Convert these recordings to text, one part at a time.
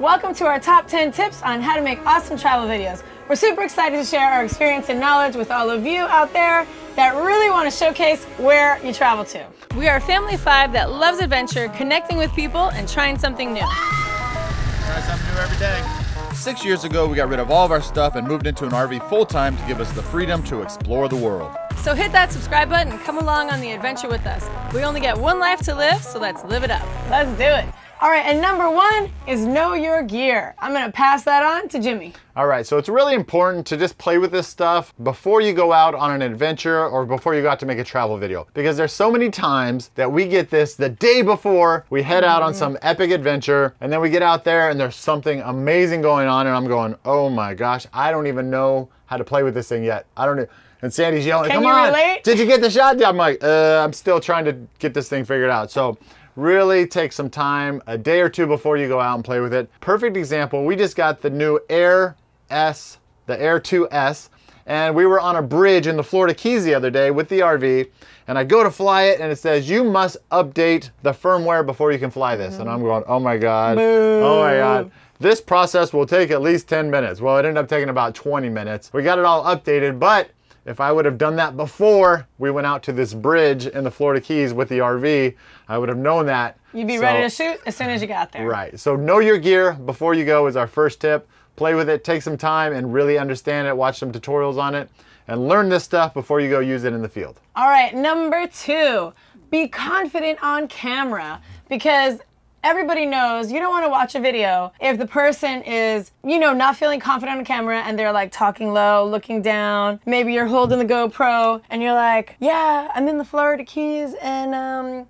Welcome to our top 10 tips on how to make awesome travel videos. We're super excited to share our experience and knowledge with all of you out there that really want to showcase where you travel to. We are a family of five that loves adventure, connecting with people, and trying something new. Try something new every day. Six years ago, we got rid of all of our stuff and moved into an RV full time to give us the freedom to explore the world. So hit that subscribe button and come along on the adventure with us. We only get one life to live, so let's live it up. Let's do it. All right, and number one is know your gear. I'm gonna pass that on to Jimmy. All right, so it's really important to just play with this stuff before you go out on an adventure or before you go out to make a travel video. Because there's so many times that we get this the day before we head out on some epic adventure and then we get out there and there's something amazing going on and I'm going, oh my gosh, I don't even know how to play with this thing yet. I don't know. And Sandi's yelling, Can come you on, relate? did you get the shot? I'm like, uh, I'm still trying to get this thing figured out. So really take some time, a day or two before you go out and play with it. Perfect example, we just got the new Air S, the Air 2S, and we were on a bridge in the Florida Keys the other day with the RV, and I go to fly it, and it says, you must update the firmware before you can fly this. And I'm going, oh my God, oh my God. This process will take at least 10 minutes. Well, it ended up taking about 20 minutes. We got it all updated, but if I would have done that before we went out to this bridge in the Florida Keys with the RV, I would have known that. You'd be So- ready to shoot as soon as you got there. Right. So know your gear before you go is our first tip. Play with it, take some time and really understand it, watch some tutorials on it, and learn this stuff before you go use it in the field. All right, number two, be confident on camera because everybody knows you don't want to watch a video if the person is, you know, not feeling confident on camera and they're like talking low, looking down. Maybe you're holding the GoPro and you're like, yeah, I'm in the Florida Keys and um,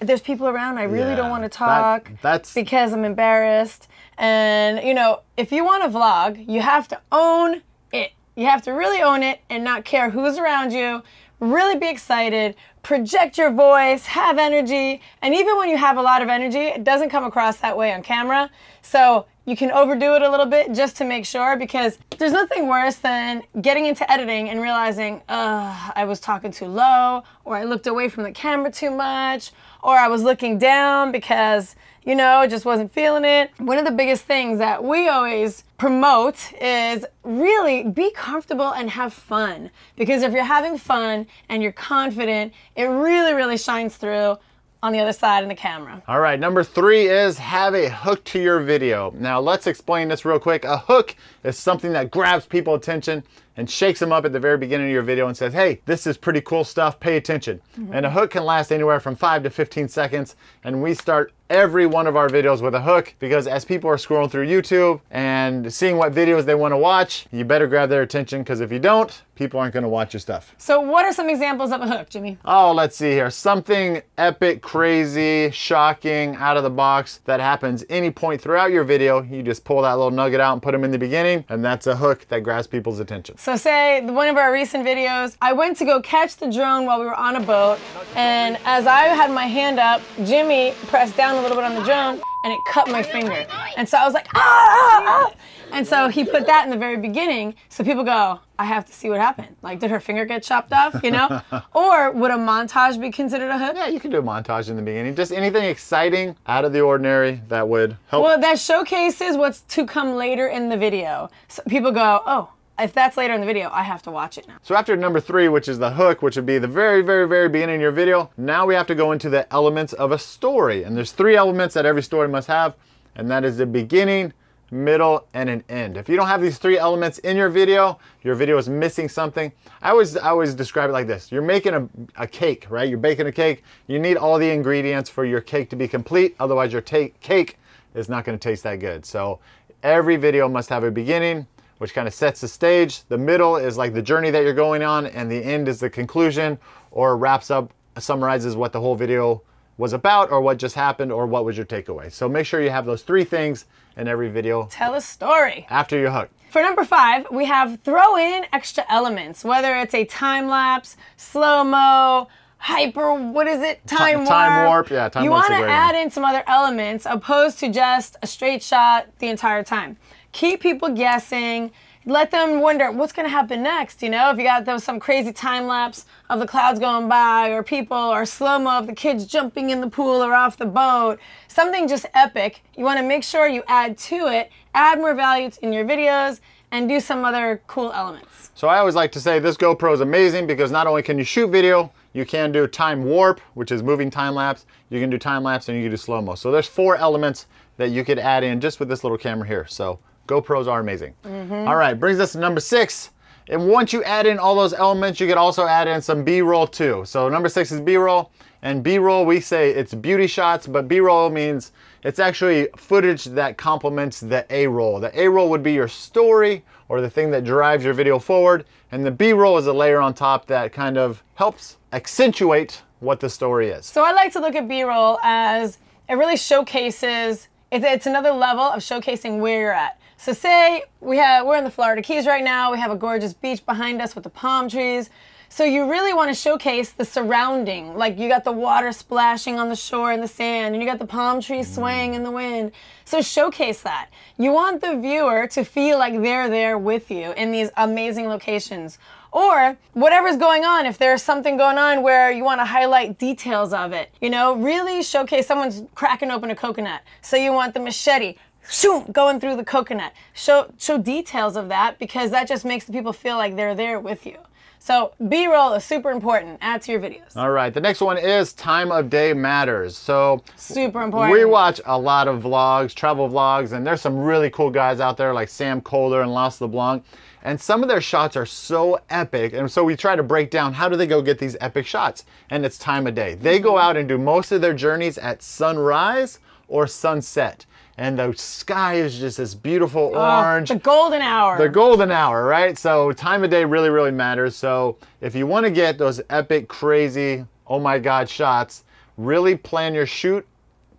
there's people around. I really Yeah, don't want to that- talk that's- because I'm embarrassed. And, you know, if you want to vlog, you have to own it. You have to really own it and not care who's around you. Really be excited, project your voice, have energy. And even when you have a lot of energy, it doesn't come across that way on camera. So you can overdo it a little bit just to make sure because there's nothing worse than getting into editing and realizing, uh, I was talking too low, or I looked away from the camera too much, or I was looking down because you know, just wasn't feeling it. One of the biggest things that we always promote is really be comfortable and have fun. Because if you're having fun and you're confident, it really, really shines through on the other side in the camera. All right, number three is have a hook to your video. Now let's explain this real quick. A hook is something that grabs people's attention and shakes them up at the very beginning of your video and says, hey, this is pretty cool stuff, pay attention. Mm-hmm. And a hook can last anywhere from five to 15 seconds. And we start every one of our videos with a hook because as people are scrolling through YouTube and seeing what videos they wanna watch, you better grab their attention because if you don't, people aren't gonna watch your stuff. So, what are some examples of a hook, Jimmy? Oh, let's see here. Something epic, crazy, shocking, out of the box that happens any point throughout your video. You just pull that little nugget out and put them in the beginning, and that's a hook that grabs people's attention. So say one of our recent videos, I went to go catch the drone while we were on a boat, and as I had my hand up, Jimmy pressed down little bit on the drone, and it cut my finger. And so I was like, ah, ah, ah. And so he put that in the very beginning, so people go, I have to see what happened. Like, did her finger get chopped off, you know? or would a montage be considered a hook? Yeah, you can do a montage in the beginning. Just anything exciting, out of the ordinary that would help. Well, that showcases what's to come later in the video. So people go, oh, if that's later in the video, I have to watch it now. So after number three, which is the hook, which would be the very, very, very beginning of your video, now we have to go into the elements of a story. And there's three elements that every story must have, and that is the beginning, middle, and an end. If you don't have these three elements in your video, your video is missing something. I always, I always describe it like this. You're making a, a cake, right? You're baking a cake. You need all the ingredients for your cake to be complete. Otherwise, your cake is not gonna taste that good. So every video must have a beginning, which kind of sets the stage. The middle is like the journey that you're going on, and the end is the conclusion or wraps up, summarizes what the whole video was about or what just happened or what was your takeaway. So make sure you have those three things in every video Tell a story. after your hook. For number five, we have throw in extra elements, whether it's a time lapse, slow mo, hyper, what is it? Time warp. time warp, yeah, time warp. You want to add one. in some other elements opposed to just a straight shot the entire time. Keep people guessing. let them wonder what's going to happen next. You know, if you got those some crazy time lapse of the clouds going by, or people, or slow mo of the kids jumping in the pool or off the boat, something just epic. You want to make sure you add to it, add more value in your videos, and do some other cool elements. So I always like to say this GoPro is amazing because not only can you shoot video, you can do time warp, which is moving time lapse. You can do time lapse and you can do slow mo. So there's four elements that you could add in just with this little camera here. So GoPros are amazing. Mm-hmm. All right, brings us to number six. And once you add in all those elements, you could also add in some B-roll too. So number six is B-roll. And B-roll, we say it's beauty shots, but B-roll means it's actually footage that complements the A-roll. The A-roll would be your story or the thing that drives your video forward. And the B-roll is a layer on top that kind of helps accentuate what the story is. So I like to look at B-roll as it really showcases. It's, it's another level of showcasing where you're at. So say we have we're in the Florida Keys right now. We have a gorgeous beach behind us with the palm trees. So you really want to showcase the surrounding. Like you got the water splashing on the shore and the sand and you got the palm trees mm. swaying in the wind. So showcase that. You want the viewer to feel like they're there with you in these amazing locations. Or whatever's going on, if there's something going on where you want to highlight details of it, you know, really showcase someone's cracking open a coconut. So you want the machete shoot, going through the coconut. Show show details of that because that just makes the people feel like they're there with you. So B-roll is super important. Add to your videos. All right, the next one is time of day matters. So Super important. we watch a lot of vlogs, travel vlogs, and there's some really cool guys out there like Sam Kolder and Lost LeBlanc. And some of their shots are so epic. And so we try to break down how do they go get these epic shots? And it's time of day. They go out and do most of their journeys at sunrise or sunset. And the sky is just this beautiful orange. Oh, the golden hour. The golden hour, right? So time of day really, really matters. So if you want to get those epic, crazy, oh my God shots, really plan your shoot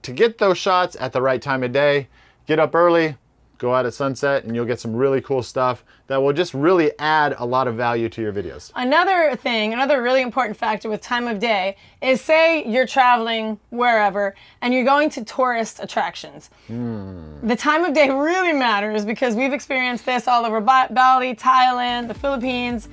to get those shots at the right time of day. Get up early, go out at sunset, and you'll get some really cool stuff that will just really add a lot of value to your videos. Another thing, another really important factor with time of day is say you're traveling wherever and you're going to tourist attractions. Hmm. The time of day really matters because we've experienced this all over Bali, Thailand, the Philippines,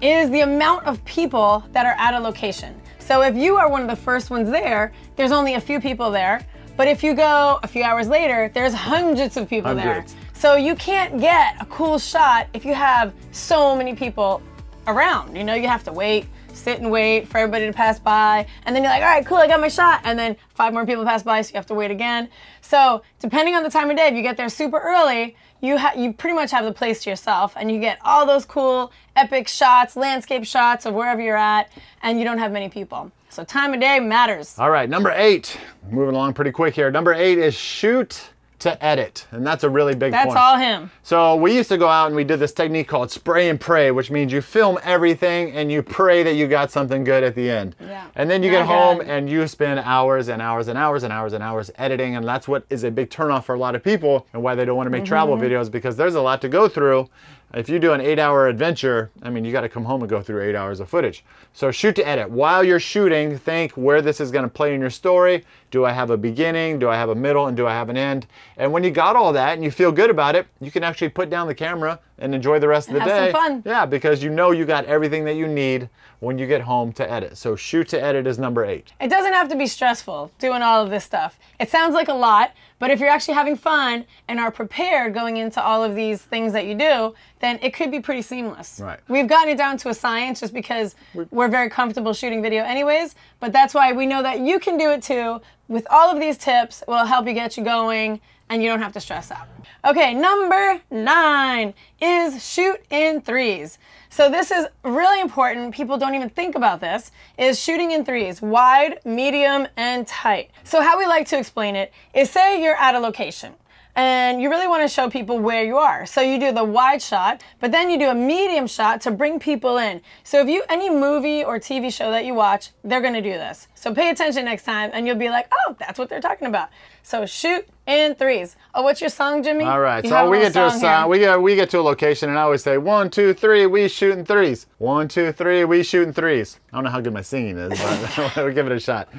is the amount of people that are at a location. So if you are one of the first ones there, there's only a few people there. But if you go a few hours later, there's hundreds of people Hundreds. there. So you can't get a cool shot if you have so many people around. You know, you have to wait, sit and wait for everybody to pass by. And then you're like, all right, cool, I got my shot. And then five more people pass by, so you have to wait again. So depending on the time of day, if you get there super early, you ha- you pretty much have the place to yourself and you get all those cool epic shots, landscape shots of wherever you're at, and you don't have many people. So time of day matters. All right, number eight. Moving along pretty quick here. Number eight is shoot to edit. And that's a really big That's point. all him. So we used to go out and we did this technique called spray and pray, which means you film everything and you pray that you got something good at the end. Yeah. And then you get home God. and you spend hours and hours and hours and hours and hours editing. And that's what is a big turnoff for a lot of people and why they don't want to make travel Mm-hmm. videos because there's a lot to go through. If you do an eight hour adventure, I mean, you got to come home and go through eight hours of footage. So shoot to edit. While you're shooting, think where this is going to play in your story. Do I have a beginning? Do I have a middle? And do I have an end? And when you got all that and you feel good about it, you can actually put down the camera and enjoy the rest of the have some day. fun. Yeah, because you know you got everything that you need when you get home to edit. So shoot to edit is number eight. It doesn't have to be stressful doing all of this stuff. It sounds like a lot, but if you're actually having fun and are prepared going into all of these things that you do, then it could be pretty seamless. Right. We've gotten it down to a science just because we're very comfortable shooting video anyways, but that's why we know that you can do it too. With all of these tips, will help you get you going and you don't have to stress out. Okay, number nine is shoot in threes. So this is really important. People don't even think about this. Is shooting in threes, wide, medium, and tight. So how we like to explain it is say you're at a location and you really want to show people where you are. So you do the wide shot, but then you do a medium shot to bring people in. So if you any movie or TV show that you watch, they're going to do this. So pay attention next time and you'll be like, "Oh, that's what they're talking about." So shoot in threes. Oh, what's your song, Jimmy? All right, You so we get to a song here. we get we get to a location, and I always say one, two, three, we shooting threes. One, two, three, we shooting threes. I don't know how good my singing is, but we'll give it a shot.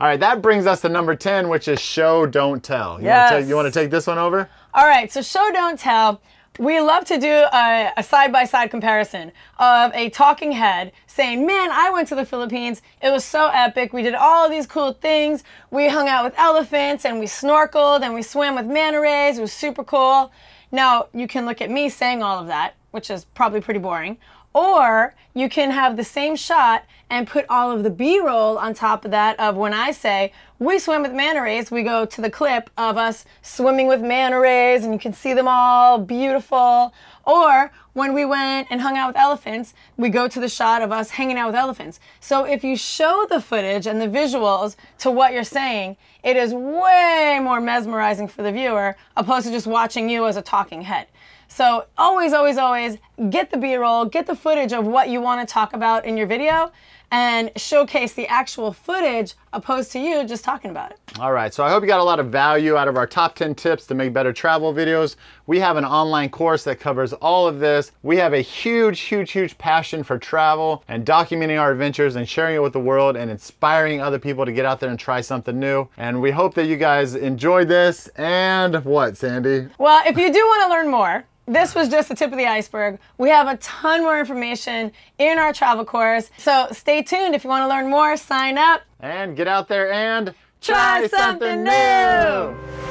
All right, that brings us to number ten, which is show, don't tell. You Yes. Want to take, you want to take this one over? All right, so show don't tell. We love to do a, side-by-side comparison of a talking head saying, man, I went to the Philippines. It was so epic. We did all these cool things. We hung out with elephants and we snorkeled and we swam with manta rays. It was super cool. Now, you can look at me saying all of that, which is probably pretty boring. Or you can have the same shot and put all of the B-roll on top of that of when I say, we swim with manta rays, we go to the clip of us swimming with manta rays and you can see them all beautiful. Or when we went and hung out with elephants, we go to the shot of us hanging out with elephants. So if you show the footage and the visuals to what you're saying, it is way more mesmerizing for the viewer opposed to just watching you as a talking head. So always, always, always get the B-roll, get the footage of what you want to talk about in your video and showcase the actual footage opposed to you just talking about it. All right, so I hope you got a lot of value out of our top 10 tips to make better travel videos. We have an online course that covers all of this. We have a huge, huge, huge passion for travel and documenting our adventures and sharing it with the world and inspiring other people to get out there and try something new. And we hope that you guys enjoyed this and what, Sandi? Well, if you do want to learn more, this was just the tip of the iceberg. We have a ton more information in our travel course. So stay tuned. If you want to learn more, sign up. And get out there and try, try something, something, new.